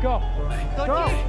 Go. Go.